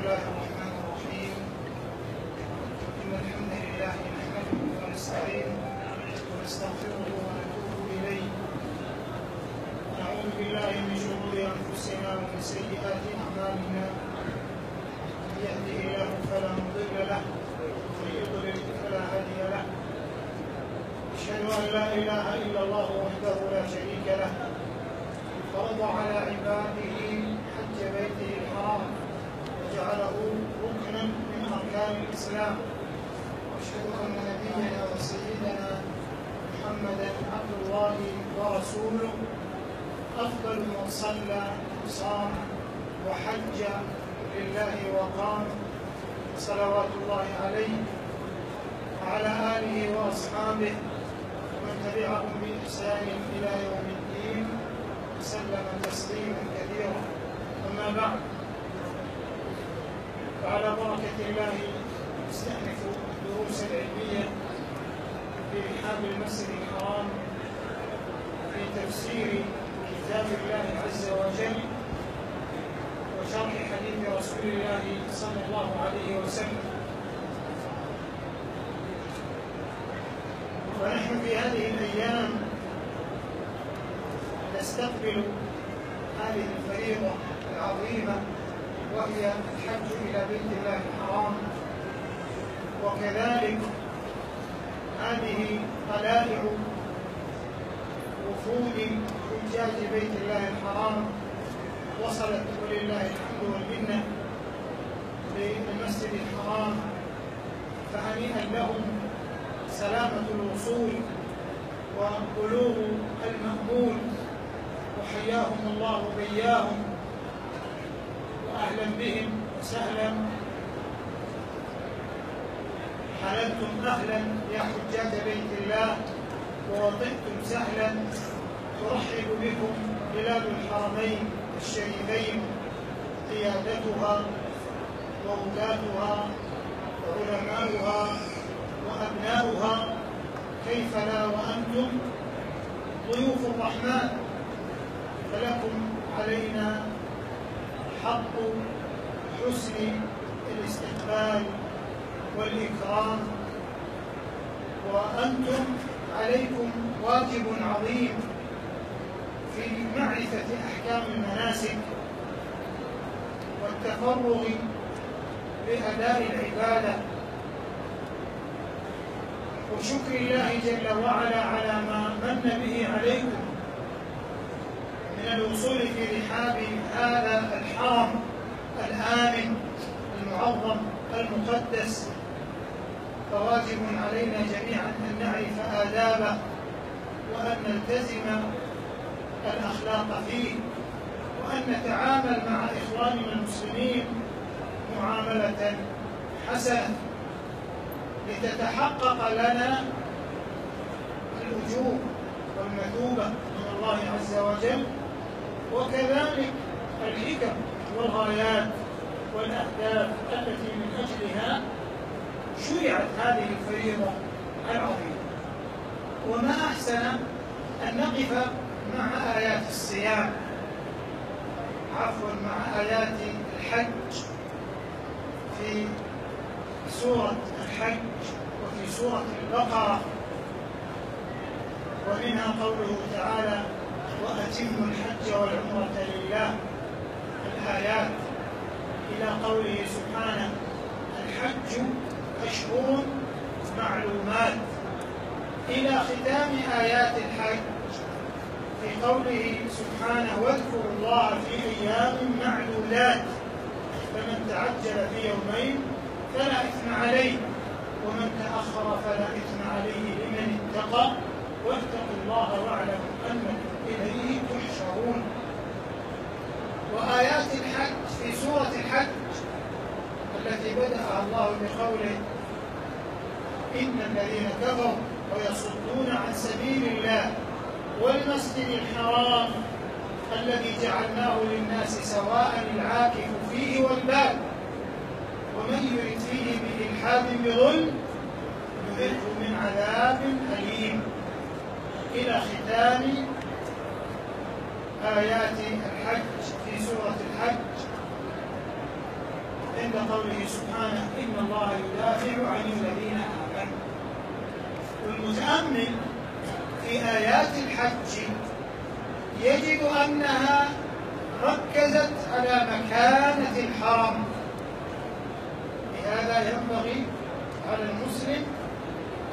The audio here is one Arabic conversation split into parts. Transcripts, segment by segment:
الله الرحمن الرحيم إن الحمد لله نحمده ونستعينه ونستغفره ونتوب إليه ونعوذ بالله من شرور أنفسنا ومن سيئات أعمالنا من يهده الله فلا مضل له ومن يضلل فلا هادي له أشهد أن لا إله إلا الله وحده لا شريك له فرض على عباده حج بيته الحرام. وجعله ركنا من أركان الإسلام. وأشهد أن نبينا وسيدنا محمدا عبد الله ورسوله. أفضل من صلى وصام وحج لله وقام صلوات الله عليه وعلى آله وأصحابه ومن تبعهم بإحسان إلى يوم الدين وسلم تسليما كثيرا. أما بعد فعلى بركه الله نستأنف الدروس العلميه في رحاب المسجد الحرام في تفسير كتاب الله عز وجل وشرح حديث رسول الله صلى الله عليه وسلم. ونحن في هذه الأيام نستقبل هذه الفريضة العظيمة وهي الحج إلى بيت الله الحرام. وكذلك هذه طلائع وفود حجاج بيت الله الحرام. وصلت ولله الحمد والمنة للمسجد الحرام. فهنيئا لهم سلامة الوصول وبلوغ المأمول. وحياهم الله وبياهم واهلا بهم وسهلا. حللتم أهلا يا حجاج بيت الله ووطئتم سهلا. ترحب بكم بلاد الحرمين الشريفين قيادتها وولاتها وعلماؤها وأبناؤها. كيف لا وأنتم؟ ضيوف الرحمن فلكم علينا حق حسن الاستقبال والإكرام. وأنتم عليكم واجب عظيم في معرفة أحكام المناسك والتفرغ لأداء العبادة. وشكر الله جل وعلا على ما من به عليكم. من الوصول في رحاب هذا الحرم الآمن المعظم المقدس. فواجب علينا جميعا أن نعرف آدابه وأن نلتزم الأخلاق فيه وأن نتعامل مع إخواننا المسلمين معاملة حسنة. لتتحقق لنا الأجور والمثوبة من الله عز وجل وكذلك الحكم والغايات والأهداف التي من أجلها شرعت هذه الفريضة العظيمة. وما أحسن أن نقف مع آيات الصيام. عفوا مع آيات الحج. في سورة الحج وفي سورة البقرة. ومنها قوله تعالى وأتموا الحج والعمرة لله. الآيات إلى قوله سبحانه الحج أشهر معلومات. إلى ختام آيات الحج في قوله سبحانه واذكروا الله في أيام معدودات فمن تعجل في يومين فلا إثم عليه ومن تأخر فلا إثم عليه لمن اتقى. واتقوا الله واعلموا أنكم إليه تحشرون. وآيات الحج في سورة الحج التي بدأ الله بقوله إن الذين كفروا ويصدون عن سبيل الله والمسجد الحرام الذي جعلناه للناس سواء العاكف فيه والباد ومن يرد فيه بإلحاد بظلم يذقه من عذاب أليم. إلى ختام آيات الحج في سورة الحج. عند قوله سبحانه إن الله يدافع عن الذين آمنوا. والمتأمل في آيات الحج يجد أنها ركزت على مكانة الحرم. لهذا ينبغي على المسلم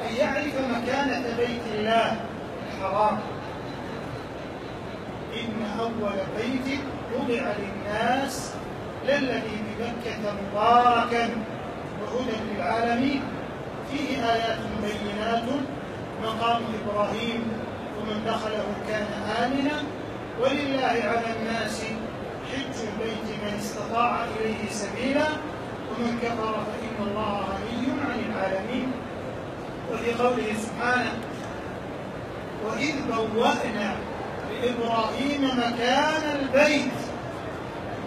أن يعرف مكانة بيت الله الحرام. إن أول بيت وضع للناس للذي بمكة مباركا وهدى للعالمين. فيه آيات بينات. مقام إبراهيم ومن دخله كان آمنا. ولله على الناس حج البيت من استطاع إليه سبيلا. ومن كفر فإن الله غني عن العالمين. وفي قوله سبحانه وإذ بوأنا لإبراهيم مكان البيت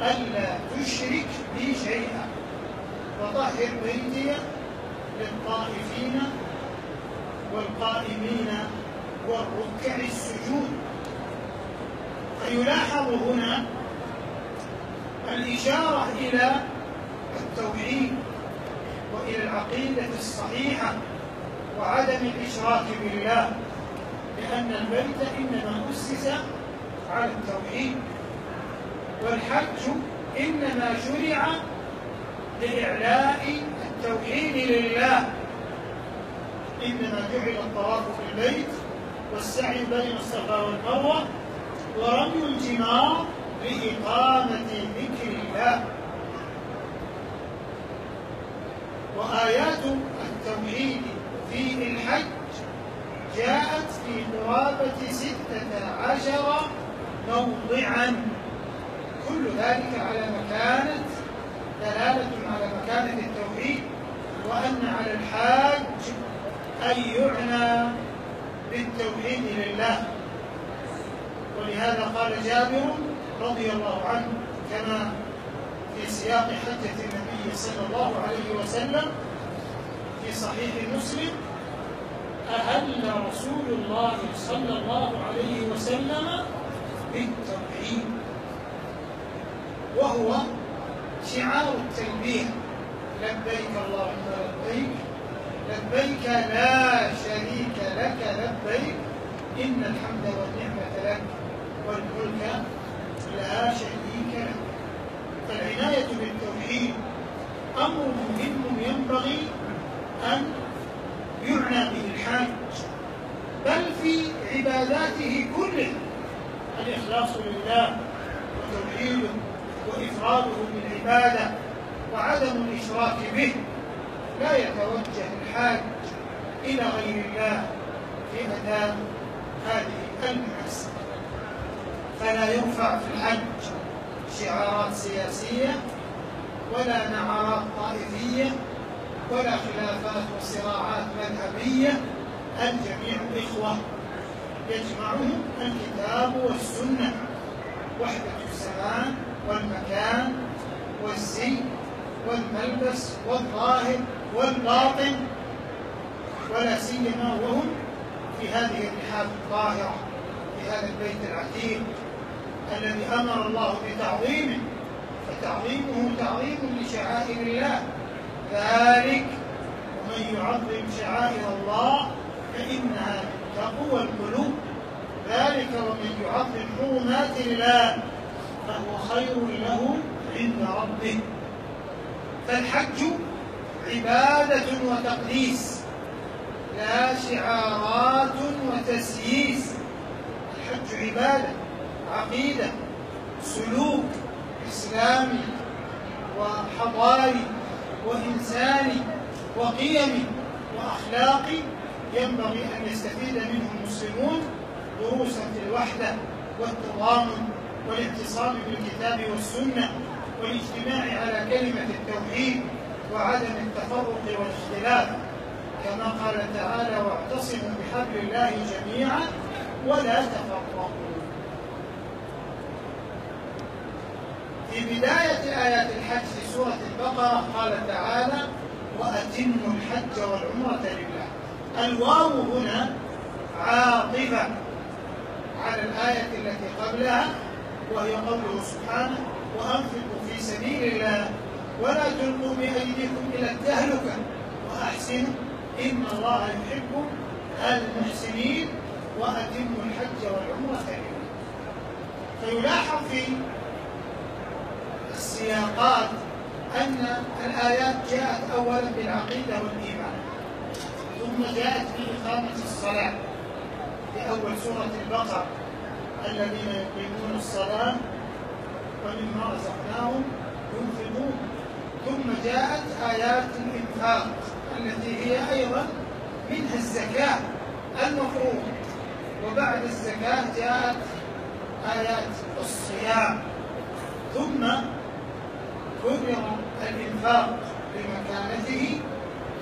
ألا تشرك بي شيئا. وطهر بيتي للطائفين والقائمين والركع السجود. فيلاحظ هنا الإشارة إلى التوحيد وإلى العقيدة الصحيحة وعدم الإشراك بالله. لأن البيت إنما أسس على التوحيد والحج إنما شرع لإعلاء التوحيد لله. إنما جعل الطواف في البيت والسعي بين الصفا والمروة ورمي الجمار لإقامة ذكر الله. وآيات التوحيد في الحج جاءت في قرابة ستة عشر موضعا. كل ذلك على مكانة دلالة على مكانة التوحيد وأن على الحاج أن يعنى بالتوحيد لله. ولهذا قال جابر رضي الله عنه كما في سياق حجة النبي صلى الله عليه وسلم في صحيح مسلم أهل رسول الله صلى الله عليه وسلم بالتوحيد. وهو شعار التلبية. لبيك اللهم لبيك. لبيك لا شريك لك لبيك. إن الحمد والنعمة لك والملك لا شريك لك. فالعناية بالتوحيد أمر مهم ينبغي أن يعنى به الحاج بل في عباداته كلها. الإخلاص لله وتوحيده وإفراده بالعبادة وعدم الإشراك به لا يتوجه الحاج إلى غير الله في أداء هذه المناسبة. فلا يرفع في الحج شعارات سياسية ولا نعرات طائفية ولا خلافات وصراعات مذهبية الجميع إخوة. يجمعهم الكتاب والسنة. وحدة الزمان والمكان والزي والملبس والظاهر والباطن. ولا سيما وهم في هذه الرحاب الطاهرة في هذا البيت العتيق الذي أمر الله بتعظيمه فتعظيمه تعظيم لشعائر الله. ذلك ومن يعظم شعائر الله فإنها تقوى القلوب. ذلك ومن يعظم حرمات الله فهو خير له عند ربه. فالحج عبادة وتقديس لا شعارات وتسييس. الحج عبادة عقيدة سلوك إسلامي وحضاري وإنساني وقيمي وأخلاقي ينبغي أن يستفيد منه المسلمون دروسا في الوحدة والتضامن والاعتصام بالكتاب والسنة والاجتماع على كلمة التوحيد وعدم التفرق والاختلاف. كما قال تعالى واعتصموا بحبل الله جميعا ولا تفرقوا في بداية آيات الحج في سورة البقرة قال تعالى وأتموا الحج والعمرة لله. الواو هنا عاطفة على الآية التي قبلها وهي قوله سبحانه وأنفقوا في سبيل الله ولا تلقوا بأيديكم إلى التهلكة. وأحسنوا إن الله يحب المحسنين وأتموا الحج والعمرة لله. فيلاحظ في السياقات أن الآيات جاءت أولا بالعقيدة والإيمان ثم جاءت بإقامة الصلاة في أول سورة البقرة. الذين يقيمون الصلاة ومما رزقناهم ينفقون. ثم جاءت آيات الإنفاق التي هي أيضا منها الزكاة المفروض. وبعد الزكاة جاءت آيات الصيام. ثم كرر الإنفاق بمكانته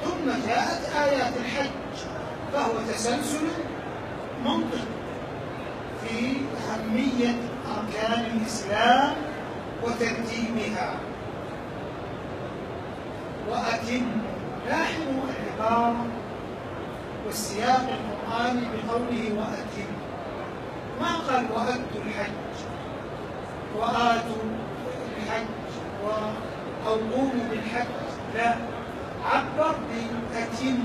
ثم جاءت آيات الحج فهو تسلسل منطق في أهمية أركان الإسلام وترتيبها. وأتم لاحظوا العبارة والسياق القرآني بقوله وأتم ما قال وأدوا الحج؟ وآتوا الحج. قوموا بالحج لا عبر بأتم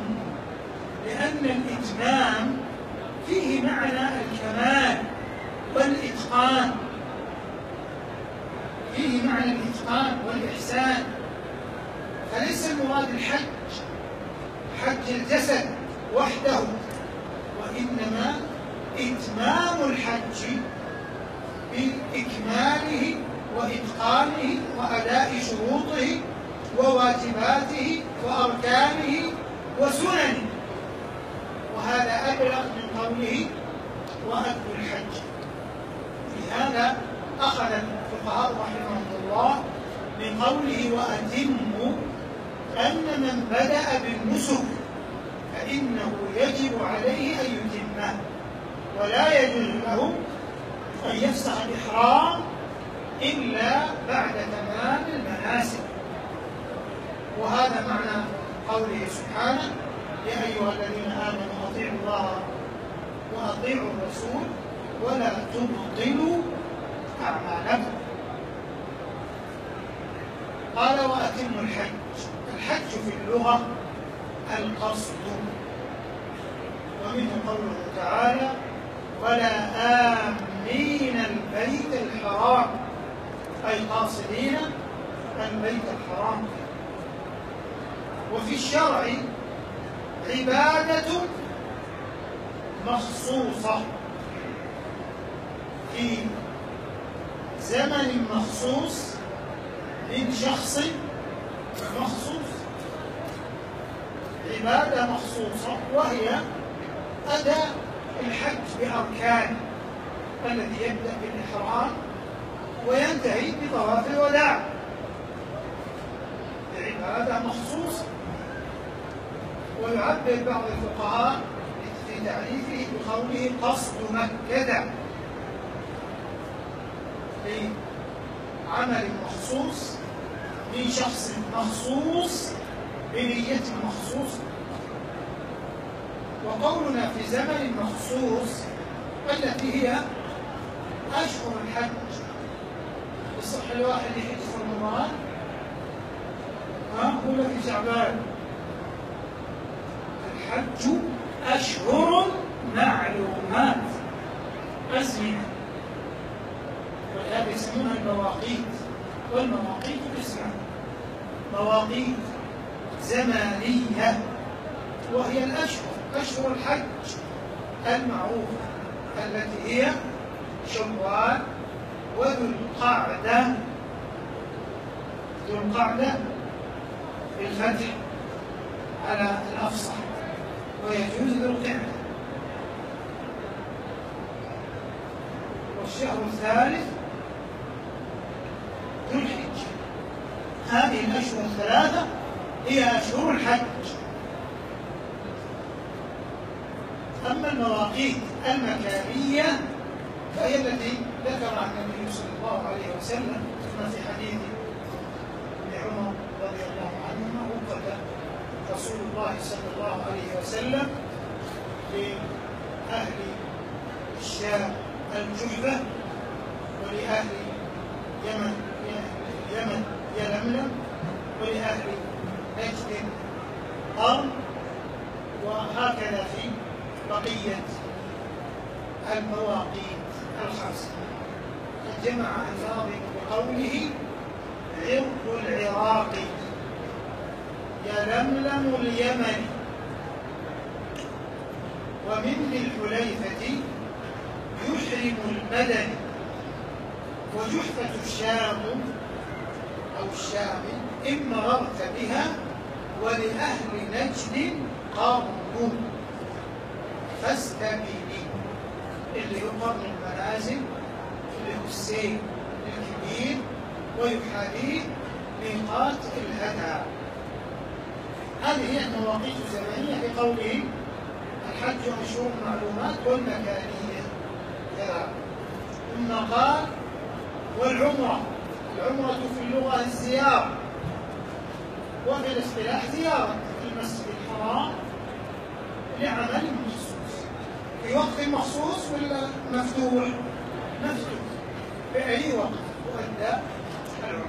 لأن الإتمام فيه معنى الكمال والإتقان. فيه معنى الإتقان والإحسان. فليس المراد الحج حج الجسد وحده وإنما إتمام الحج بإكماله وإتقانه وأداء شروطه وواجباته وأركانه وسننه. وهذا أبلغ من قوله وأدوا الحج. لهذا أخذ الفقهاء رحمهم الله من قوله وأتموا أن من بدأ بالنسك فإنه يجب عليه أن يتمه. ولا يجوز له أن يفسخ الإحرام إلا بعد تمام المناسك. وهذا معنى قوله سبحانه يا أيها الذين آمنوا أطيعوا الله وأطيعوا الرسول ولا تبطلوا أعمالكم. قال وأتموا الحج. الحج في اللغة القصد. ومنه قوله تعالى ولا آمين البيت الحرام. أي قاصدين البيت الحرام. وفي الشرع عبادة مخصوصة. في زمن مخصوص من شخص مخصوص. عبادة مخصوصة وهي أداء الحج بأركانه الذي يبدأ بالإحرام وينتهي بطواف الوداع. عبادة مخصوصة ويعبر بعض الفقهاء في تعريفه بقوله قصد مكة. لعمل مخصوص من شخص مخصوص بنية مخصوصة وقولنا في زمن مخصوص التي هي أشهر الحج. يصح الواحد يحج في رمضان ها؟ في شعبان. الحج أشهر معلومات. أزمنة. ولهذا يسمونها المواقيت. والمواقيت قسمان مواقيت زمانية. وهي الأشهر. أشهر الحج المعروفة التي هي شوال وذو القعدة. ذو القعدة. بالفتح على الأفصح ويجوز ذو القعدة والشهر الثالث ذو الحجة هذه الأشهر الثلاثة هي أشهر الحج. أما المواقيت المكانية فهي التي ذكرها النبي صلى الله عليه وسلم في حديث ابن عمر رضي الله عنهما وقد رسول الله صلى الله عليه وسلم لأهل الشام الجحفة ولأهل يمن يمن يلملم ولأهل نجد قرن وهكذا في بقية المواقيت الخمسة. جمع الناظم بقوله عرق العراق. يلملم اليمن. ومن الحليفة يحرم البدن وجحفة الشام أو الشام إن مررت بها ولأهل نجد قرن فاستبيني. اللي هو قرن المنازل اللي هو السيل الكبير ويحاذيه ميقات الهدى. هذه هي المواقيت الزمنية في قوله الحج أشهر المعلومات والمكانية. ثم قال والعمرة. العمرة في اللغة الزيارة. وفي الاصطلاح زيارة المسجد الحرام لعمل مخصوص. في وقت مخصوص ولا مفتوح؟ مفتوح. في أي وقت تؤدى العمرة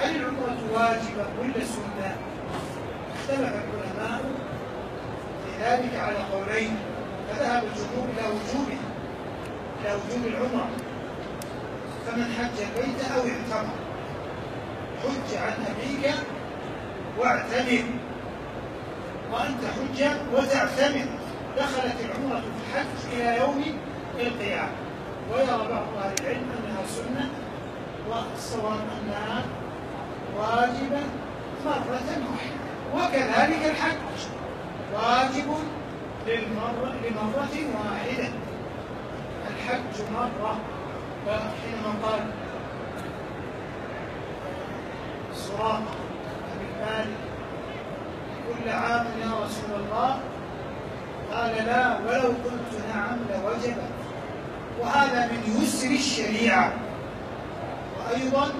هل العمرة واجبة ولا سنة؟ اختلف العلماء في ذلك على قولين فذهب الجمهور إلى وجوبها إلى وجوب العمرة فمن حج البيت أو اعتمر. حج عن أبيك واعتمر. وأنت حج وتعتمر. دخلت العمرة في الحج إلى يوم القيامة. ويرى بعض أهل العلم أنها سنة والصواب أنها واجبة. وكذلك الحج. واجب للمرة لمرة واحدة. الحج مرة فحينما قال سراقة بن مالك كل عام يا رسول الله. قال لا ولو قلت نعم لوجبت. وهذا من يسر الشريعة. وأيضا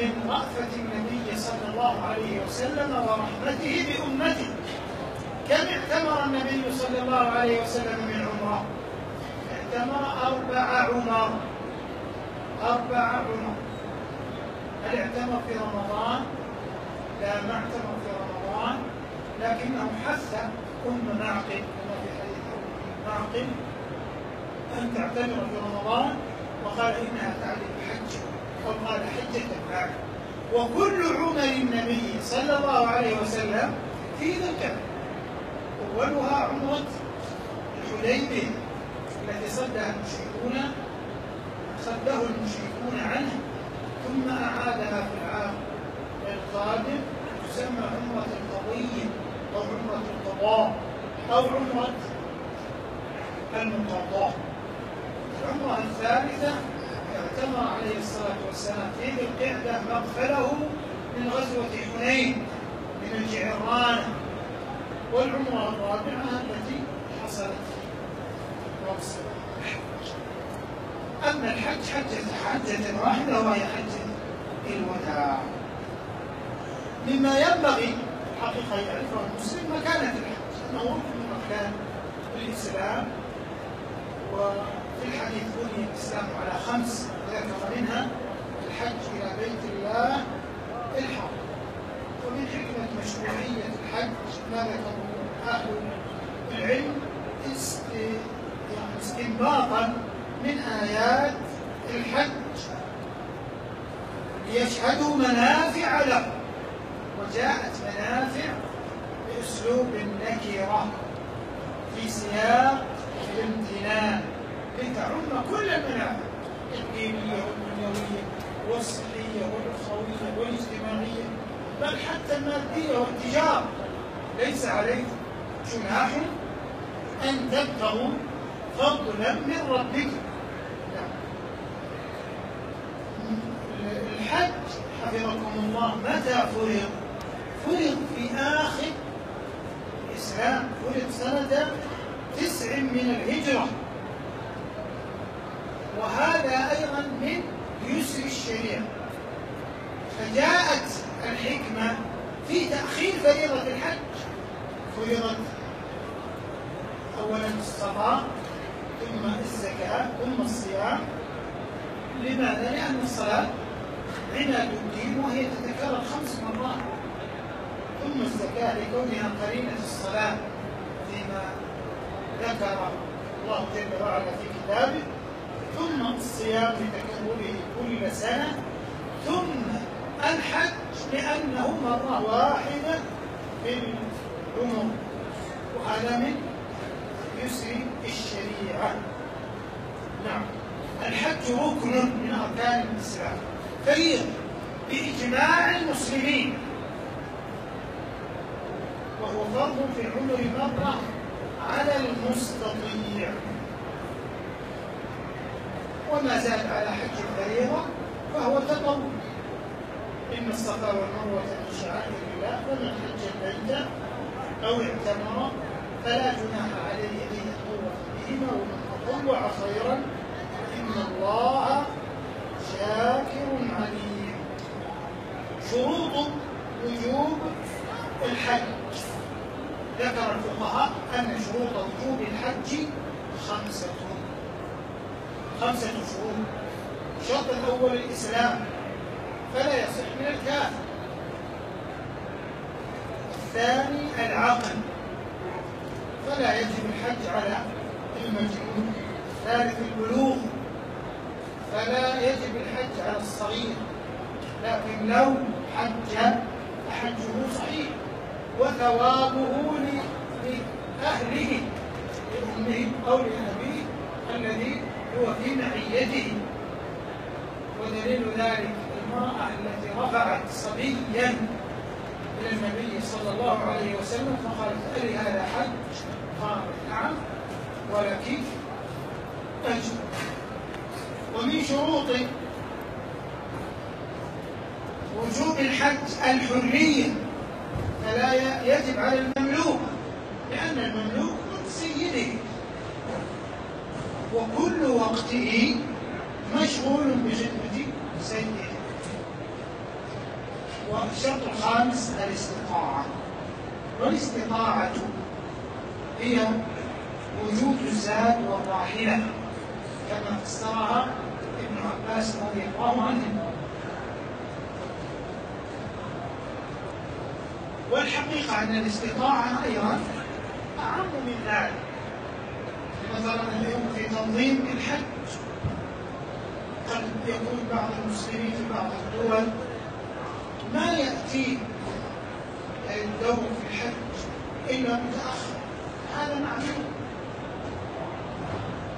من رأفة النبي صلى الله عليه وسلم ورحمته بأمته. كم اعتمر النبي صلى الله عليه وسلم من عمرة؟ اعتمر أربع عمر. أربع عمر. هل اعتمر في رمضان؟ لا ما اعتمر في رمضان. لكنه حث أم معقل. كما في حديث معقل أن تعتمر في رمضان؟ وقال إنها تعلم حج قال حجة معه وكل عمر النبي صلى الله عليه وسلم في القعدة أولها عمرة الحديبية التي صدها المشركون صده المشركون عنه ثم أعادها في العام القادم تسمى عمرة القضية أو عمرة القضاء أو عمرة المقاضاة العمرة الثالثة اعتمر عليه الصلاة والسلام في ذي القعدة مغفله من غزوة حنين من الجعرانة والعمرة الرابعة التي حصلت رأس أما الحج حجة حجة واحدة وهي حجة الوداع. مما ينبغي حقيقة يعرفه المسلم مكانة الحج أنه ركن مكان الإسلام وفي الحديث بني الإسلام على خمس ذكر منها الحج إلى بيت الله الحرام. ومن حكمة مشروعية الحج ما ذكره أهل العلم؟ يعني استنباطا من آيات الحج. ليشهدوا منافع له وجاءت منافع بأسلوب النكرة في سياق الامتنان. لتعم كل المنافع الدينية والدنيوية والصحية والأخوية والاجتماعية بل حتى المادية والتجارة. ليس عليكم جناح أن تبتغوا فضلا من ربكم الحج حفظكم الله متى فرض؟ فرض في آخر الإسلام فرض سنة تسع من الهجرة. وهذا أيضا من يسر الشريعة. فجاءت الحكمة في تأخير فريضة الحج. فرضت أولا الصلاة ثم الزكاة ثم الصيام. لماذا؟ لأن الصلاة عماد الدين وهي تتكرر خمس مرات. ثم الزكاة لكونها قرينة الصلاة فيما ذكر الله جل وعلا في كتابه. ثم الصيام لتكمله كل سنة ثم الحج لأنه مرة واحدة في العمر. وهذا من يسر الشريعة. نعم. الحج ركن من أركان الإسلام. فريضة بإجماع المسلمين. وهو فرض في العمر مرة على المستطيع. وما زاد على حج الفريضة فهو تطوع إن الصفا والمروة من شعائر الله فمن حج البيت أو اعتمر فلا جناح عليه أن يطوف بهما ومن تطوع خيرا. إن الله شاكر عليم. شروط وجوب الحج. ذكر الفقهاء أن شروط وجوب الحج خمسة. خمسة شروط الشرط الأول الإسلام. فلا يصح من الكافر الثاني العقل. فلا يجب الحج على المجنون. الثالث البلوغ. فلا يجب الحج على الصغير. لكن لو حج فحجه صحيح. وثوابه لأهله لأمه أو لأبيه الذي هو في معيته ودليل ذلك المرأة التي رفعت صبيا إلى النبي صلى الله عليه وسلم فقالت ألي هذا حج؟ قال نعم. ولك أجر ومن شروط وجوب الحج الحرية فلا يجب على المملوك لأن المملوك من سيده. وكل وقته مشغول بخدمة سيده والشرط الخامس الاستطاعة. والاستطاعة هي وجود الزاد والراحلة كما فسرها ابن عباس رضي الله عنه. والحقيقة أن الاستطاعة أيضا أعم من ذلك. اليوم في تنظيم الحج. قد يكون بعض المسلمين في بعض الدول ما يأتي الدور في الحج إلا متأخر. هذا معلوم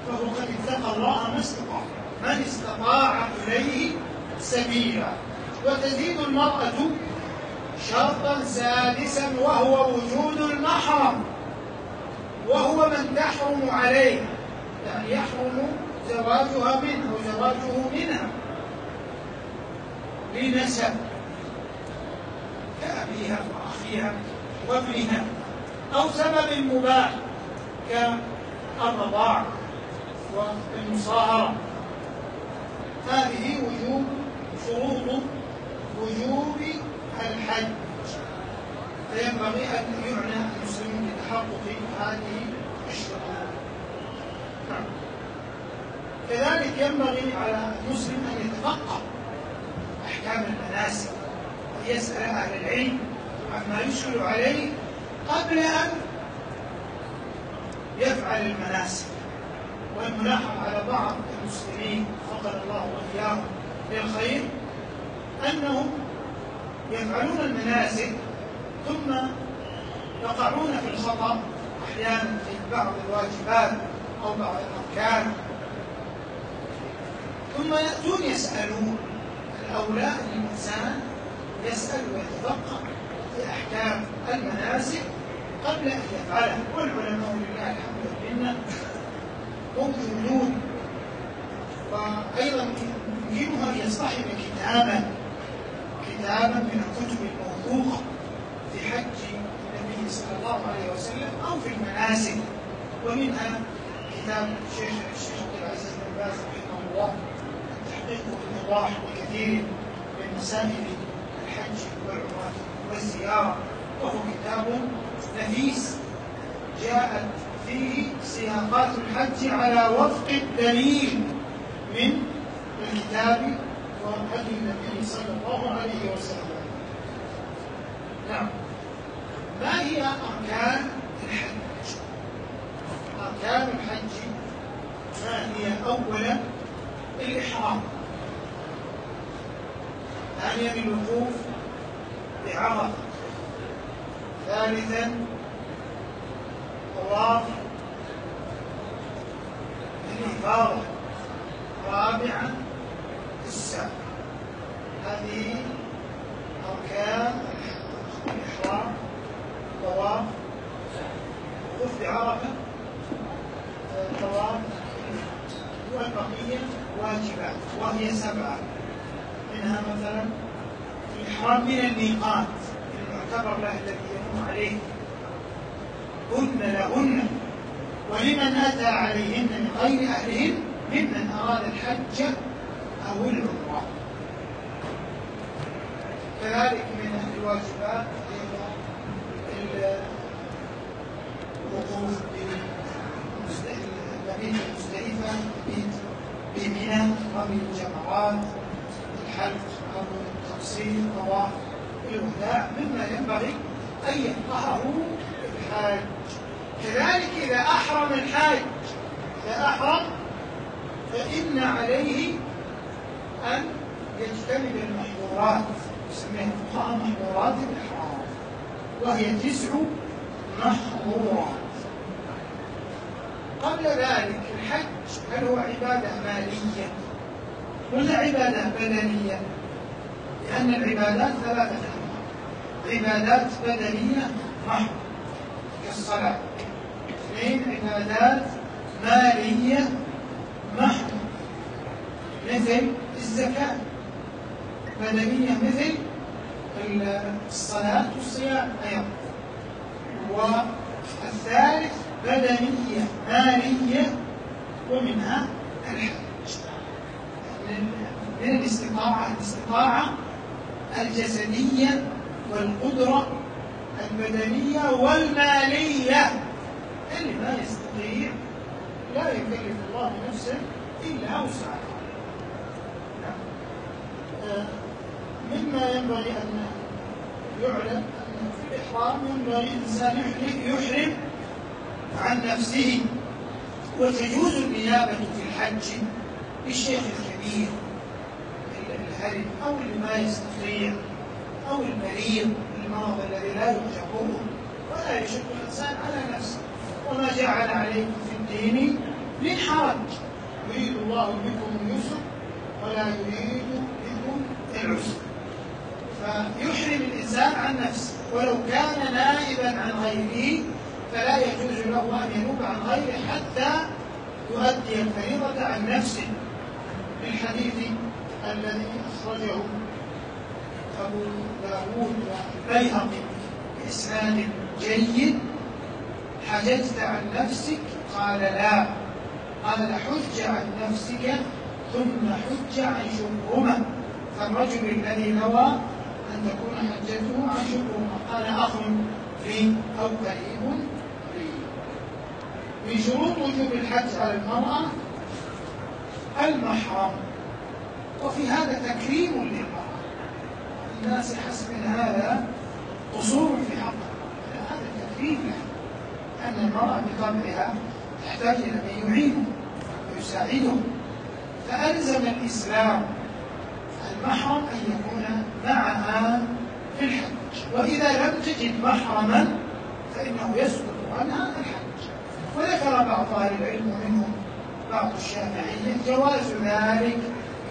فهو قد اتقى الله ما استطاع من استطاع إليه سبيلا. وتزيد المرأة شرطا سادسا وهو وجود المحرم. وهو من تحرم عليه يعني يحرم زواجها منه وزواجه منها. لنسب. كأبيها وأخيها وابنها أو سبب مباح كالرضاع والمصاهرة. هذه وجوب شروط وجوب الحج فينبغي أن يعنى المسلمون بتحقق هذه الشروط نعم. كذلك ينبغي على المسلم أن يتفقه أحكام المناسك ويسأل أهل العلم عما يشكل عليه قبل أن يفعل المناسك. والملاحظ على بعض المسلمين فقد الله وإياهم للخير أنهم يفعلون المناسك ثم يقعون في الخطأ أحيانا في بعض الواجبات أو بعض الأركان. ثم يأتون يسألون. الأولى أن الإنسان يسأل ويتفقه في أحكام المناسك قبل أن يفعلها. والعلماء لله الحمد منا موجودون. وأيضا يمكنه أن يصطحب كتابا كتابا من الكتب الموثوقة. في حج النبي صلى الله عليه وسلم أو في المناسك ومنها كتاب الشيخ الشيخ عبد العزيز بن باز رحمه الله تحقيق الإيضاح بكثير من مسائل الحج والعمرة والزيارة. وهو كتاب نفيس جاءت فيه سياقات الحج على وفق الدليل من الكتاب وهدي النبي صلى الله عليه وسلم. نعم. ما هي أركان الحج؟ أركان الحج ما هي أولا الإحرام. ثانيا الوقوف بعرفة. ثالثا طواف الإفاضة رابعا السعي هذه أركان الإحرام طواف وقوف بعرفة. طواف والبقية واجبات وهي سبعة. منها مثلا الإحرام من الميقات المعتبر له الذي يمر عليه. هن لهن. ولمن أتى عليهن من غير أهلهن ممن أراد الحج أو العمرة. كذلك من الواجبات. رمي الجمرات الحلق أو التقصير طواف الوداع مما ينبغي أن يفقهه الحاج. كذلك إذا أحرم الحاج إذا أحرم فإن عليه أن يجتنب المحظورات يسميها الفقهاء محظورات الإحرام وهي تسع محظورات. قبل ذلك الحج هل هو عبادة مالية؟ ولا عبادة بدنية؟ لأن العبادات ثلاثة. عبادات بدنية محض كالصلاة اثنين عبادات مالية محض. مثل الزكاة. بدنية مثل الصلاة والصيام أيضا. والثالث بدنية مالية ومنها الحج. من الاستطاعة الاستطاعة الجسدية والقدرة البدنية والمالية. اللي ما يستطيع لا يكلف الله نفسا إلا وسعها. آه، مما ينبغي أن يعلم أن في الإحرام ينبغي الإنسان يحرم عن نفسه. وتجوز النيابة في الحج للشيخ الكبير الهرم أو اللي ما يستطيع أو المريض المرض الذي لا يرجعه ولا يشق الإنسان على نفسه وما جعل عليكم في الدين من حرج يريد الله بكم اليسر ولا يريد بكم العسر. فيحرم الإنسان عن نفسه. ولو كان نائبا عن غيره فلا يجوز له أن ينوب عن غيره حتى يؤدي الفريضة عن نفسه. الحديث الذي أخرجه أبو داود والبيهقي بإسناد جيد. حججت عن نفسك؟ قال لا. قال حج عن نفسك ثم حج عن شبهمة فالرجل الذي نوى أن تكون حجته عن شبهمة قال أخ لي أو قريب. لي من شروط وجوب الحج على المرأة المحرم. وفي هذا تكريم للمرأة. الناس يحسبون هذا قصور في حقها هذا تكريم أن المرأة بطبعها تحتاج إلى من يعينه ويساعده. فألزم الإسلام المحرم أن يكون معها في الحج. وإذا لم تجد محرما فإنه يسقط عنها الحج. وذكر بعض أهل العلم منهم بعض الشافعية جواز ذلك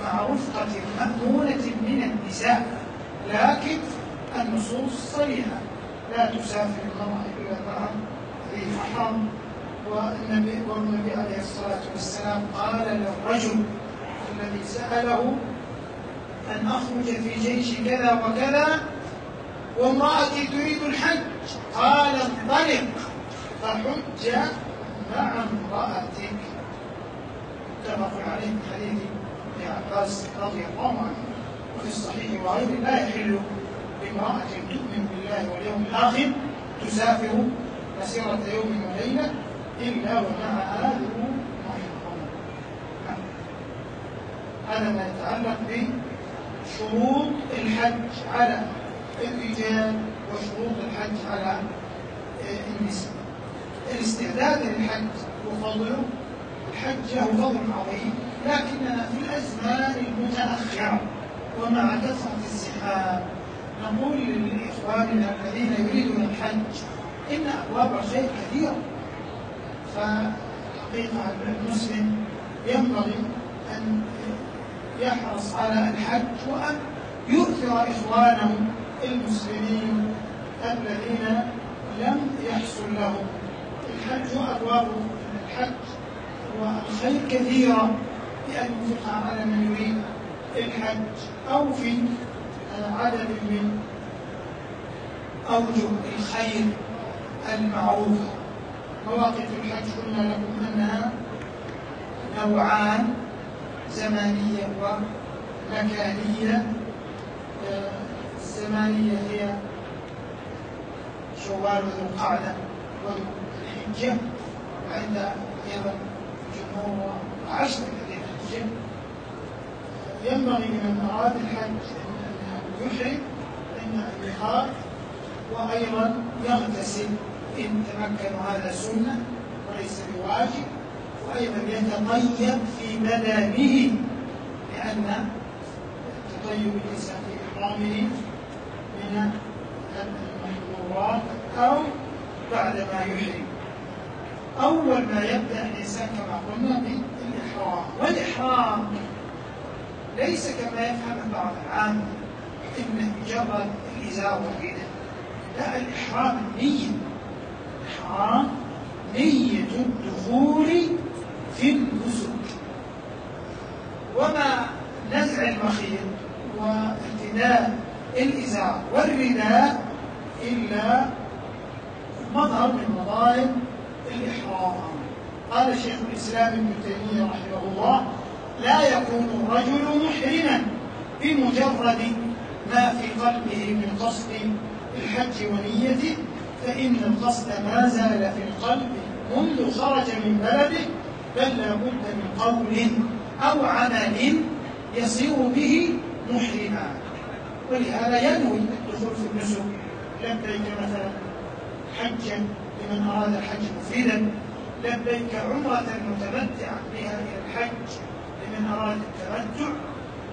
مع رفقة مأمونة من النساء لكن النصوص صريحة. لا تسافر المرأة إلا مع ذي محرم. والنبي والنبي عليه الصلاة والسلام قال للرجل الذي سأله أن أخرج في جيش كذا وكذا وامرأتي تريد الحج. قال انطلق فحج مع امرأتك. متفق عليه من حديث ابن عباس رضي الله عنه وفي الصحيح وغيره لا يحل لامرأة تؤمن بالله واليوم الآخر تسافر مسيرة يوم وليلة إلا ومعها ذو محرم هذا ما يتعلق بشروط الحج على الرجال وشروط الحج على النساء الاستعداد للحج وفضله الحج له فضل عظيم لكننا في الأزمان المتأخرة ومع كثرة الزحام نقول لإخواننا الذين يريدون الحج إن أبواب الخير كثيرة. فحقيقة المسلم ينبغي أن يحرص على الحج وأن يؤثر إخوانه المسلمين الذين لم يحصل لهم الحج وأبواب الحج. والخير كثيرة بأن ينفق على من يريد الحج أو في عدد من أوجه الخير المعروفة مواقف الحج قلنا لكم أنها نوعان زمانية ومكانية. الزمانية هي شوال وذو القعدة وذو الحجة وعند أيضا جمهور عشر الحجة ينبغي لمن أراد الحج أن يحرم عند الميقات وأيضا يغتسل إن تمكن هذا سنة وليس بواجب وأيضا يتطيب في بدنه لأن التطيب ليس في إحرامه من المحظورات أو بعد ما يحرم. أول ما يبدأ الإنسان كما قلنا بالإحرام والإحرام ليس كما يفهم بعض العام إنه مجرد الإزار والرداء لا الإحرام النية الإحرام نية الدخول في النسك وما نزع المخيط وارتداء الإزار والرداء إلا مظهر من مظاهر الإحرام. قال شيخ الإسلام ابن تيمية رحمه الله لا يكون الرجل محرما بمجرد ما في قلبه من قصد الحج ونيته فإن القصد ما زال في القلب منذ خرج من بلده بل لا بد من قول أو عمل يصير به محرما. ولهذا ينوي الدخول في النسك لبيك مثلا حجا لمن أراد الحج مفيدا لبيك عمرة متمتعا بها إلى الحج لمن أراد التمتع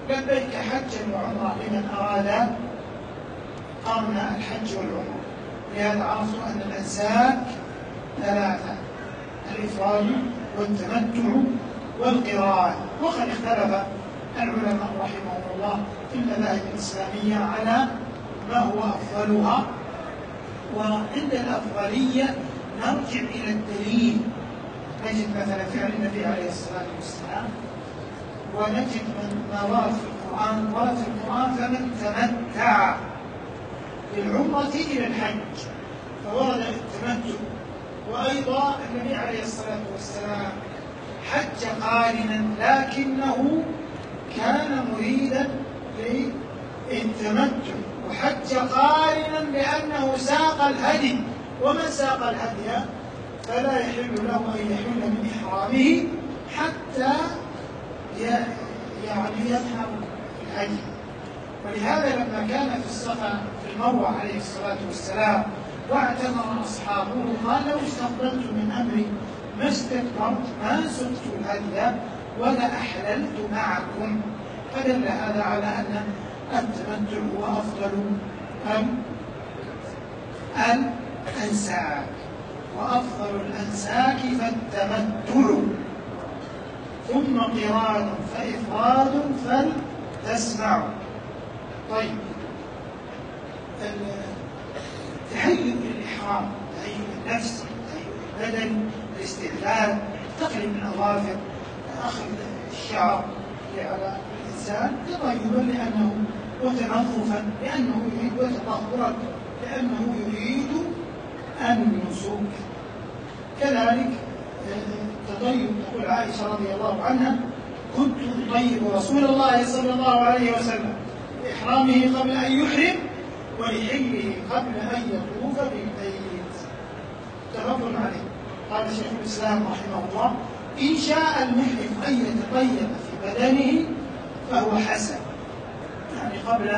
لبيك حجا وعمرة لمن أراد قرن الحج والعمرة. لهذا عرفت أن الأنساك ثلاثة الإفراد والتمتع والقراءة. وقد اختلف العلماء رحمهم الله في المذاهب الإسلامية على ما هو أفضلها وعند الأفضلية نرجع إلى الدليل. نجد مثلا فعل النبي عليه الصلاة والسلام ونجد من ما ورد في القرآن ورد في القرآن فمن تمتع بالعمرة إلى الحج فورد التمتع. وأيضا النبي عليه الصلاة والسلام حج قارنا لكنه كان مريدا للتمتع. وحج قارنا لأنه ساق الهدي. ومن ساق الهدي؟ فلا يحل له أن يحل من إحرامه حتى يعني يذهب الهدي. ولهذا لما كان في الصفا في المروة عليه الصلاة والسلام واعتمر أصحابه قال لو استقبلت من أمري ما استكبرت ما سقت الهدي ولا أحللت معكم. فدل هذا على أن التمتع هو أفضل الأنساك. وأفضل الأنساك فالتمتع. ثم قران فإفراد فلتسمع. طيب. تهيئ الإحرام تهيئ النفس تهيئ البدن الاستعداد تقليم الأظافر أخذ الشعر على الإنسان تطيبا لأنه وتنظفا لأنه يريد وتطهرا لأنه يريد النسك كذلك التطيب تقول عائشة رضي الله عنها كنت أطيب رسول الله صلى الله عليه وسلم لإحرامه قبل أن يحرم ولحله قبل أن يطوف بالبيت. متفق عليه. قال شيخ الإسلام رحمه الله إن شاء المحرم أن يتطيب في بدنه فهو حسن. يعني قبل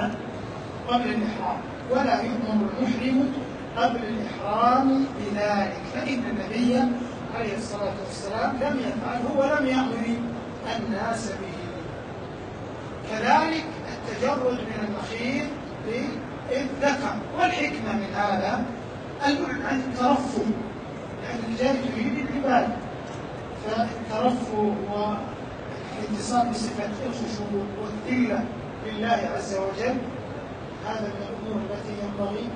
قبل الإحرام ولا يؤمر المحرم قبل الإحرام بذلك فإن النبي عليه الصلاة والسلام لم يفعله ولم يأمر الناس به. كذلك التجرد من المخيط للذكر والحكمة من هذا البعد عن الترفه لأن الرجال تريد العبادة. فالترفه والانتصاب بصفة الخشوع والذلة. لله عز وجل. هذا من الأمور التي ينبغي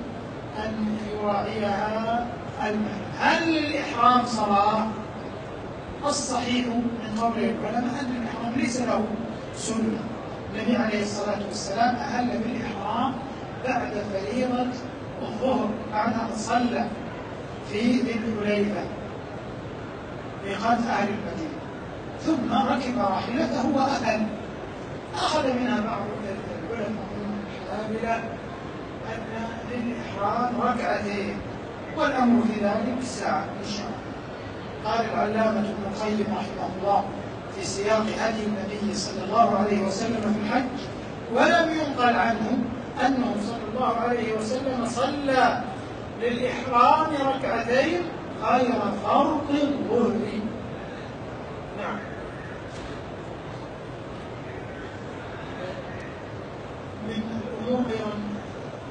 أن يراعيها. هل للإحرام صلاة؟ الصحيح من قول العلماء أن الإحرام ليس له سنة. النبي عليه الصلاة والسلام أهل بالإحرام بعد فريضة الظهر بعد أن صلى في ذي الحليفة ميقات أهل المدينة. ثم ركب راحلته وأهل. أخذ منها بعض العلماء أن للإحرام ركعتين والأمر في ذلك ساعة إن شاء الله. قال العلامة ابن القيم رحمه الله في سياق هدي النبي صلى الله عليه وسلم في الحج ولم ينقل عنه أنه صلى الله عليه وسلم صلى للإحرام ركعتين غير فرض الظهر. من الأمور أيضا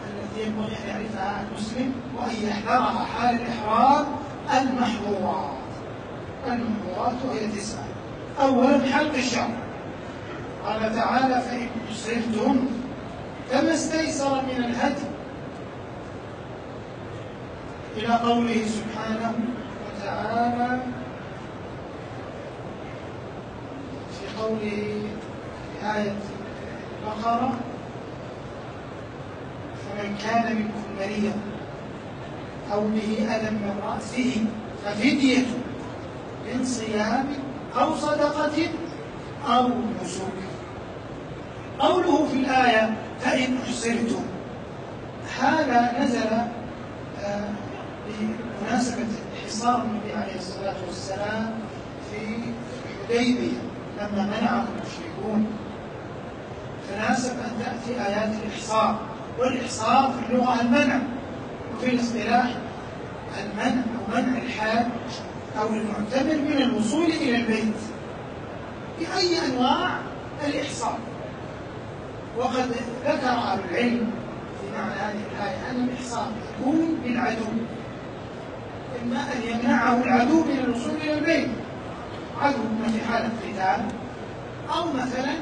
التي ينبغي أن يعرفها المسلم وأن يحذرها حال الإحرام المحظورات. المحظورات وهي تسعة. أولا حلق الشعر. قال تعالى فإن أحصرتم فما استيسر من الهدي. إلى قوله سبحانه وتعالى في قوله في آية البقرة فمن كان منكم مريضا أو به أذى من رأسه ففدية من صيام أو صدقة أو نسك. قوله في الآية فإن أحصرتم هذا نزل آه، بمناسبة حصار النبي عليه الصلاة والسلام في الحديبية لما منعه المشركون. فناسب أن تأتي آيات الإحصار والإحصار في اللغة المنع. وفي الاصطلاح المنع أو منع الحاج أو المعتمر من الوصول إلى البيت. بأي أنواع الإحصار وقد ذكر أهل العلم في معنى هذه الآية أن الإحصار يكون بالعدو. إما أن يمنعه العدو من الوصول إلى البيت. عدو في حالة قتال. أو مثلا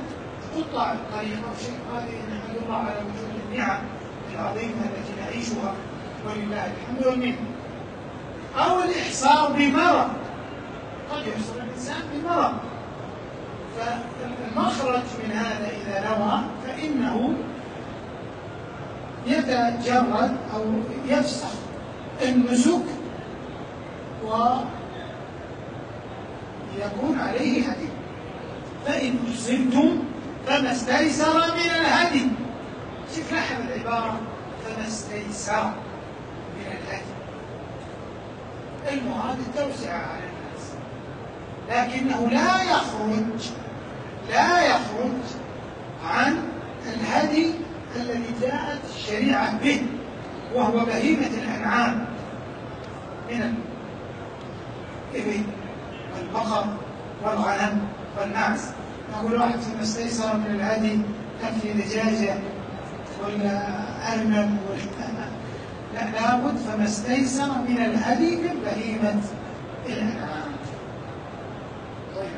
تقطع الطريق أو شيء. هذه نحمد الله على النعم العظيمة التي نعيشها ولله الحمد والمنة. أو الإحصار بمرض. قد يحصل الإنسان بمرض. فالمخرج من هذا إذا نوى فإنه يتجرد أو يفسخ النسك ويكون عليه هدي. فإن أحصنتم فما استيسر من الهدي. شوف العبارة فما استيسر من الهدي المراد التوسعة على الناس. لكنه لا يخرج لا يخرج عن الهدي الذي جاءت الشريعة به وهو بهيمة الأنعام من الإبل والبقر والغنم والمعز نقول واحد فيما استيسر من الهدي في دجاجة ولا أرنب لا لابد فما استيسر من الهدي من الأنعام طيب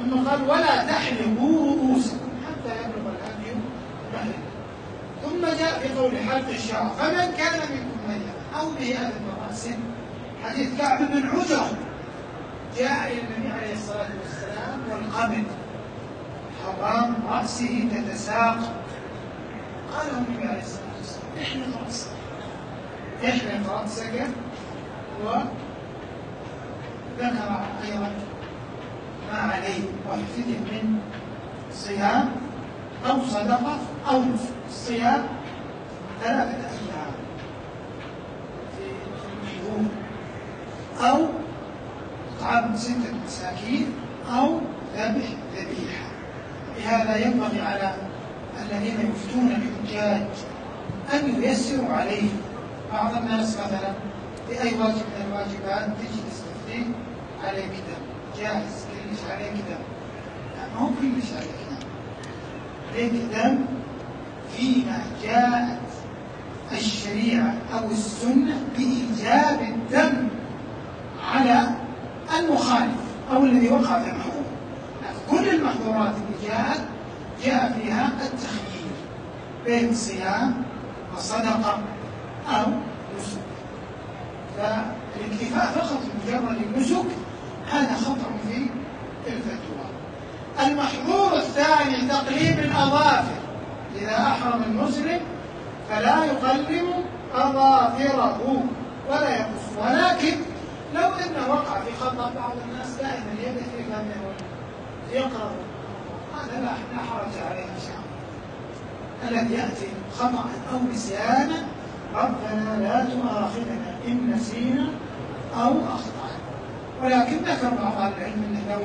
ثم قال ولا تحلقوا رؤوسكم حتى يبلغ الهدي ثم جاء في قول حلق الشعر فمن كان منكم مريضا أو به أذى رأس حديث كعب بن عجرة جاء إلى النبي عليه الصلاة والسلام والقبل حرام رأسه تتساق قال له النبي عليه الصلاة والسلام احلق رأسك احلق رأسك وذكر أيضا ما عليه ويفدي من صيام أو صدقة أو صيام ثلاثة أيام في المحظور أو إطعام ستة مساكين أو ذبح ذبيحة. لهذا ينبغي على الذين يفتون الحجاج أن ييسروا عليه بعض الناس مثلا في أي واجب من الواجبات؟ تجي تستفتي عليك دم جاهز. كلش عليك دم لا ما هو كلش عليك دم عليك دم فيما جاءت الشريعة أو السنة بإيجاب الدم على المخالف أو الذي وقع في المحظور. كل المحظورات اللي جاءت جاء فيها التخيير بين صيام وصدقة أو نسك. فالاكتفاء فقط بمجرد النسك هذا خطأ في الفتوى. المحظور الثاني تقليب الأظافر. إذا أحرم المسلم فلا يقلب أظافره ولا يقص. ولكن لو أنه وقع في خطأ بعض الناس دائما يدرك أنه يقرأ. هذا لا حرج عليه إن شاء الله الذي يأتي خطأ أو نسيانا ربنا لا تؤاخذنا إن نسينا أو أخطأنا. ولكن ذكر بعض أهل العلم أنه لو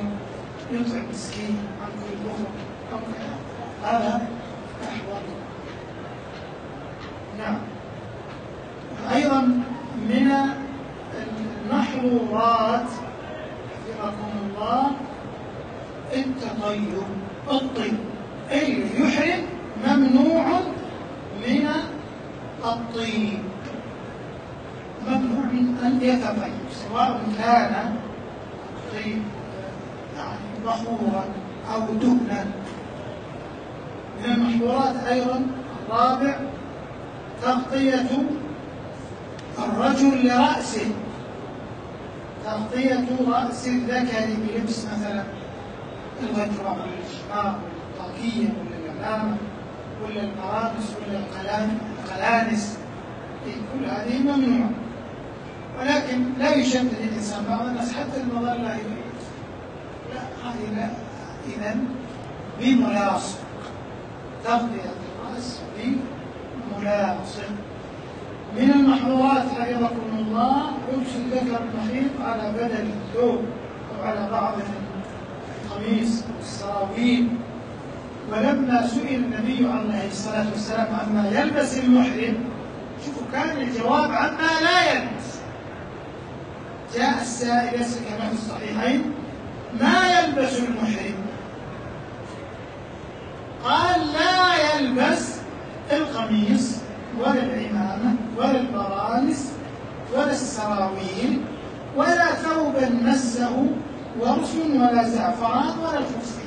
يطعم مسكين عن كل ظهر أو هذا أحوال. نعم. أيضا من المحظورات حفظكم الله التطيب. الطيب. اللي يحرم ممنوع من الطيب. ممنوع من أن يتطيب سواء كان طيب يعني بخورا أو دهنا. من المحظورات أيضا الرابع تغطية الرجل لرأسه. تغطية رأس الذكر بلبس مثلا. الغجرة ولا الشماغ ولا الطاقية ولا العلامة ولا ولا القلانس كل هذه ممنوعة ولكن لا يشدد الإنسان بعض الناس حتى المظلة لا لا هذه لا إذا بملاصق تغطية الرأس بملاصق من المحظورات حفظكم الله لبس الذكر المخيط على بدل الثوب أو على بعض القميص والسراويل ولما سئل النبي عليه الصلاة والسلام عما يلبس المحرم شوفوا كان الجواب عما لا يلبس. جاء السائل كما في الصحيحين ما يلبس المحرم؟ قال لا يلبس القميص ولا العمامة ولا البرانس ولا السراويل ولا ثوبا مسه ورس ولا زعفران ولا الفستان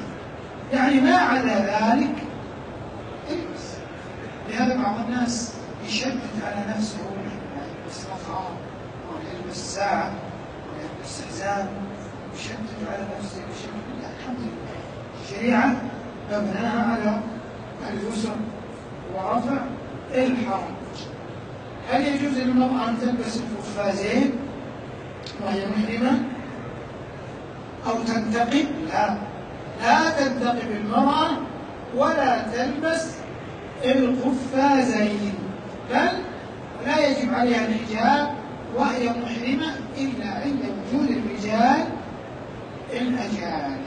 يعني ما عدا ذلك البس لهذا بعض الناس يشدد على نفسه يلبس مطعم أو يلبس ساعه أو يلبس حزام يشدد على نفسه يشدد لا الحمد لله. الشريعه مبناها على اليسر ورفع الحرج هل يجوز للمرأة أن تلبس القفازين وهي محرمة؟ أو تنتقب؟ لا. لا تنتقب المرأة ولا تلبس القفازين بل لا يجب عليها الحجاب وهي محرمة إلا عند وجود الرجال الأجانب.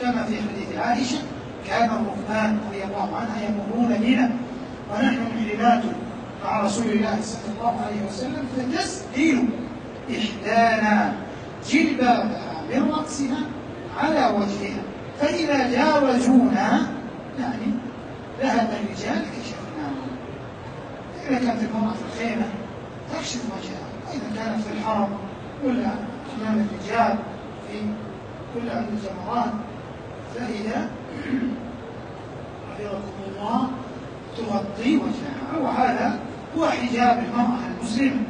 كما في حديث عائشة كان الركبان رضي الله عنها يمرون بنا ونحن محرمات مع رسول الله صلى الله عليه وسلم فتسدل إحدانا. جلبابها من رأسها على وجهها. فإذا جاوزونا يعني ذهب الرجال كشفناهم إذا كانت المرأة في الخيمة تكشف وجهها وإذا كانت في الحرم ولا أمام الرجال في كل عند الجمرات فإذا حفظكم الله تغطي وجهها. وهذا هو حجاب المرأة المسلمة.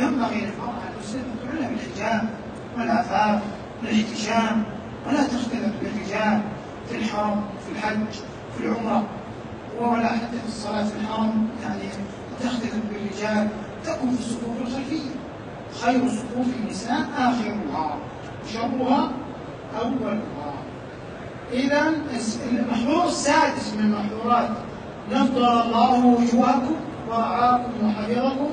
ينبغي للمرأة المسلمة أن تعلم الحجاب والعفاف والاحتشام ولا تختلف بالرجال في الحرم في الحج في العمرة ولا حتى في الصلاة في الحرم. يعني تختلف بالرجال تكون في الصفوف الخلفية. خير صفوف النساء آخرها. وشرها أولها. إذا المحظور السادس من المحظورات نفضل الله وجوهكم ورعاكم وحفظكم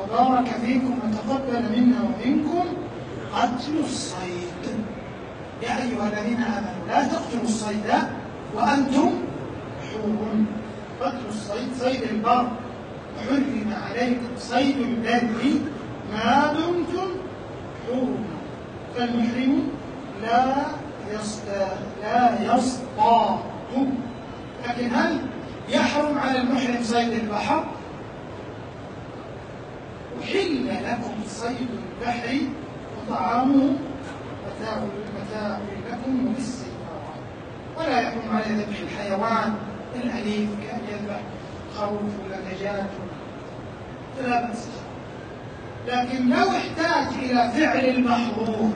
وبارك فيكم وتقبل منا ومنكم قتل الصيد. يا أيها الذين آمنوا لا تقتلوا الصيد وأنتم حور قتل الصيد صيد البر. حرم عليكم صيد البر ما دمتم حرما فالمحرم لا لا يصطاد لكن هل يحرم على المحرم صيد البحر؟ أحل لكم صيد البحر وطعامه متاع متاع ولا يحرم على ذبح الحيوان الأليف كأن يذبح خروف ولا دجاج لا بأس. لكن لو احتاج إلى فعل المحظور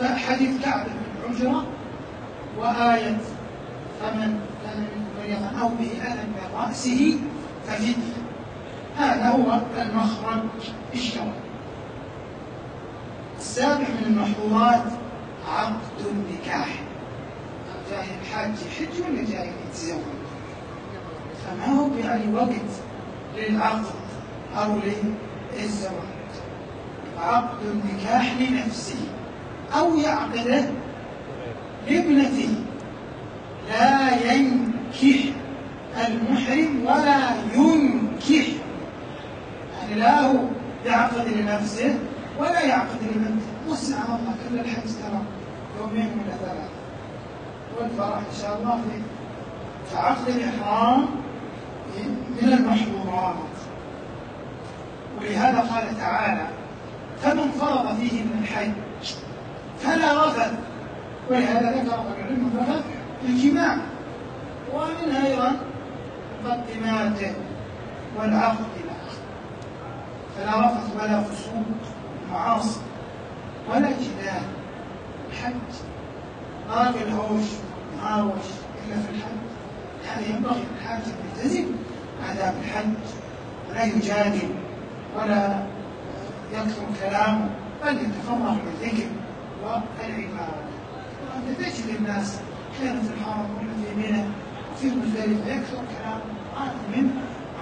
فحديث كعب بن عجرة وآية فمن كان منكم مريضا أو به أذى من رأسه ففدية هذا هو المخرج. الشرعي السابع من المحظورات عقد النكاح. جاي الحاج يحج ولا جاي يتزوج؟ فما هو يعني وقت للعقد أو للزواج؟ عقد النكاح لنفسه أو يعقده لابنته. لا ينكح المحرم ولا ينكح. يعني لا هو يعقد لنفسه ولا يعقد لبنته وسع الله كل الحج ترى. يومين ولا ثلاثة والفرح إن شاء الله في فعقد الإحرام من المحظورات. ولهذا قال تعالى فمن فرض فيه من الحج فلا رفث. ولهذا ذكر العلم الرفث الجماع ومنها أيضا مقدماته والعقد إلى فلا رفث ولا فسوق. معاصي. ولا جدال. الحج. ما بالهوش معاوش إلا في الحج. هذا ينبغي. الحاج أن يلتزم آداب الحج. ولا يجادل. ولا يكثر كلامه. بل يتفرغ للذكر والعبادة. وأنت تجد الناس كان في الحرم ولا في منى وفي مزدلفة يكثر كلام من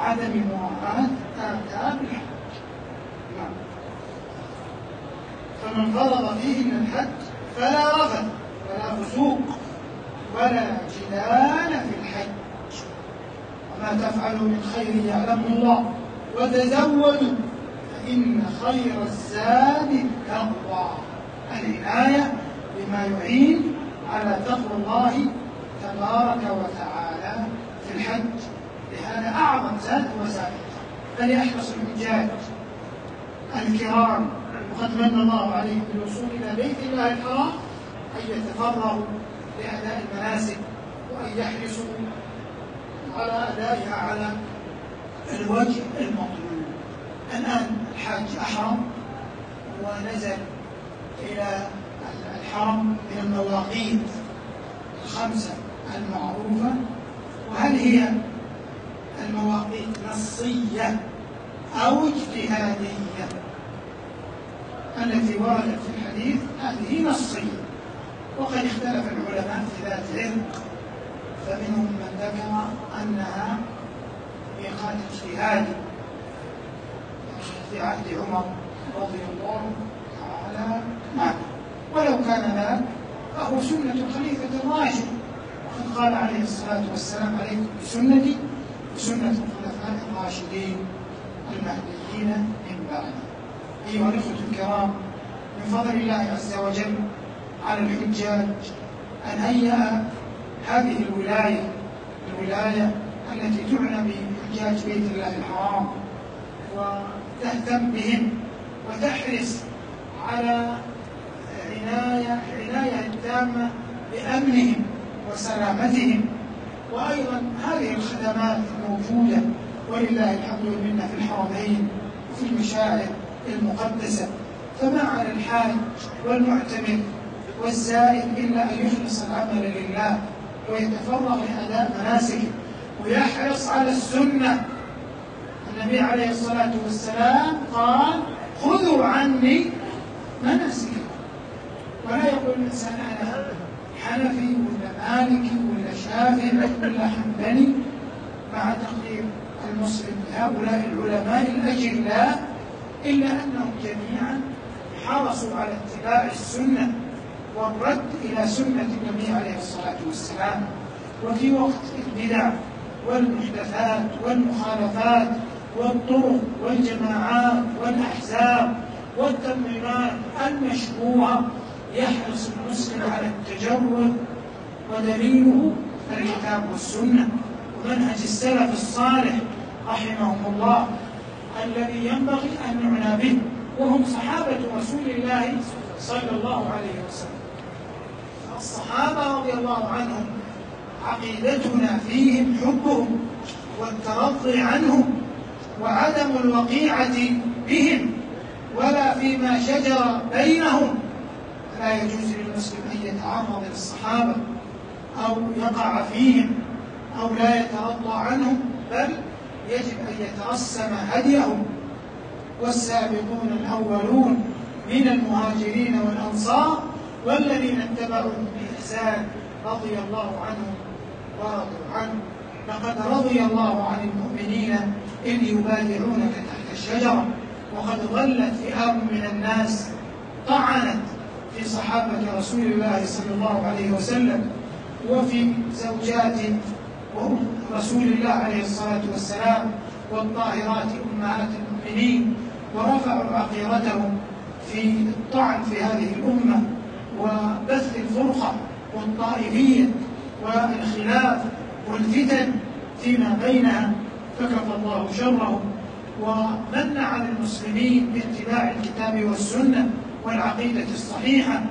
عدم مراعاة آداب الحج. نعم. فمن فرض من الحج فلا رفث ولا فسوق ولا جدال في الحج. وما تفعلوا من خير يعلمه الله. وتزودوا فإن خير الزاد التقوى. العناية بما يعين على تقوى الله تبارك وتعالى في الحج. لهذا أعظم زاد هو زاد فليحرص الحجاج الكرام وقد من الله عليهم بالوصول إلى بيت الله الحرام أن يتفرغوا لأداء المناسك وأن يحرصوا على أدائها على الوجه المطلوب. الآن الحاج أحرم ونزل إلى الحرم من المواقيت الخمسة المعروفة وهل هي المواقيت نصية أو اجتهادية؟ التي وردت في الحديث هذه نصية. وقد اختلف العلماء في ذات العلم فمنهم من ذكر أنها ميقات اجتهادي في عهد عمر رضي الله تعالى عنه. ولو كان ذلك فهو سنة الخليفة الراشد وقد قال عليه الصلاة والسلام عليكم بسنتي وسنة الخلفاء الراشدين المهديين من بعدي أيها الإخوة الكرام من فضل الله عز وجل على الحجاج أن هيأ هذه الولاية الولاية التي تعنى بحجاج بيت الله الحرام وتهتم بهم وتحرص على عناية عناية تامة بأمنهم وسلامتهم. وأيضا هذه الخدمات الموجودة ولله الحمد والمنة في الحرمين وفي المشاعر المقدسة. فما على الحاج والمعتمر والزائر إلا أن يخلص العمل لله ويتفرغ لأداء مناسكه ويحرص على السنة. النبي عليه الصلاة والسلام قال خذوا عني مناسككم ولا يقول الإنسان أنا حنفي ولا مالكي ولا شافعي ولا حنبلي مع تقدير المسلم لهؤلاء العلماء الأجلاء إلا أنهم جميعا حرصوا على اتباع السنة والرد إلى سنة النبي عليه الصلاة والسلام. وفي وقت البدع والمحدثات والمخالفات والطرق والجماعات والأحزاب والتنظيمات المشبوهة يحرص المسلم على التجرد ودليله الكتاب والسنة. ومنهج السلف الصالح رحمهم الله. الذي ينبغي أن نعنى به وهم صحابة رسول الله صلى الله عليه وسلم. الصحابة رضي الله عنهم عقيدتنا فيهم حبهم والترضي عنهم وعدم الوقيعة بهم ولا فيما شجر بينهم. لا يجوز للمسلم أن يتعرض للصحابة أو يقع فيهم أو لا يترضى عنهم بل يجب أن يترسم هديهم والسابقون الأولون من المهاجرين والأنصار والذين اتبعوا بإحسان رضي الله عنهم ورضوا عنه. لقد رضي الله عن المؤمنين إذ يبايعونك تحت الشجرة وقد ظلت فئام من الناس طعنت في صحابة رسول الله صلى الله عليه وسلم وفي زوجات رسول الله عليه الصلاة والسلام والطاهرات أمهات المؤمنين ورفعوا عقيرتهم في الطعن في هذه الأمة وبث الفرقة والطائفية والخلاف والفتن فيما بينها فكفى الله شرهم ومن على المسلمين باتباع الكتاب والسنة والعقيدة الصحيحة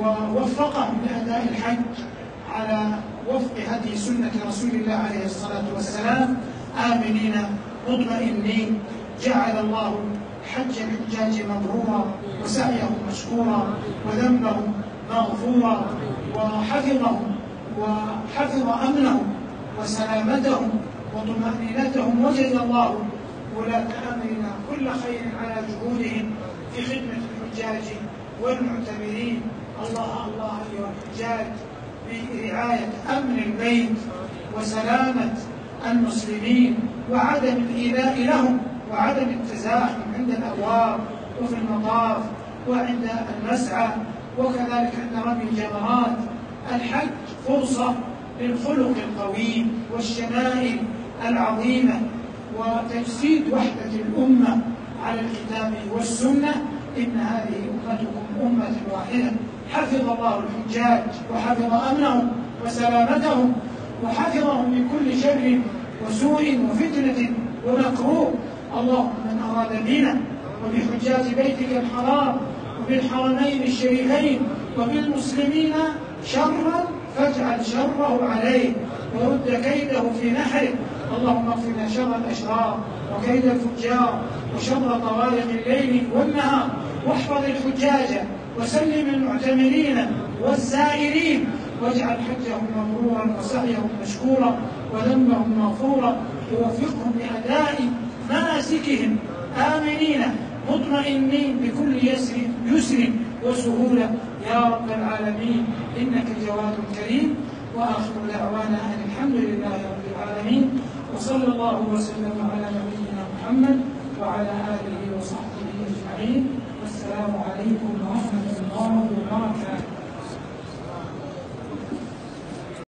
ووفقهم لأداء الحج على وفق هدي سنة رسول الله عليه الصلاة والسلام آمنين مطمئنين جعل الله حج الحجاج مبرورا وسعيهم مشكورا وذنبهم مغفورا وحفظهم وحفظ أمنهم وسلامتهم وطمأنينتهم وجد الله ولاة أمرنا كل خير على جهودهم في خدمة الحجاج والمعتمرين. الله الله أيها الحجاج. برعاية أمن البيت وسلامة المسلمين وعدم الإيذاء لهم وعدم التزاحم عند الأبواب وفي المطاف وعند المسعى. وكذلك عند رمي الجمرات. الحج فرصة للخلق القويم والشمائل العظيمة وتجسيد وحدة الأمة على الكتاب والسنة. إن هذه أمتكم أمة واحدة. حفظ الله الحجاج وحفظ أمنهم وسلامتهم وحفظهم من كل شر وسوء وفتنة ومكروه. اللهم من أراد بنا وبحجاج بيتك الحرام وبالحرمين الشريفين وبالمسلمين شرا فاجعل شره عليه ورد كيده في نحره. اللهم اغفر شر الأشرار وكيد الفجار وشر طوارق الليل والنهار واحفظ الحجاج وسلم المعتمرين والزائرين. واجعل حجهم مبرورا وسعيهم مشكورا وذنبهم مغفورا. ووفقهم لأداء مناسكهم آمنين مطمئنين بكل يسر يسر وسهوله يا رب العالمين إنك جواد كريم. وآخر دعوانا أن الحمد لله رب العالمين. وصلى الله وسلم على نبينا محمد وعلى آله وصحبه أجمعين. والسلام عليكم ورحمة الله 何だ?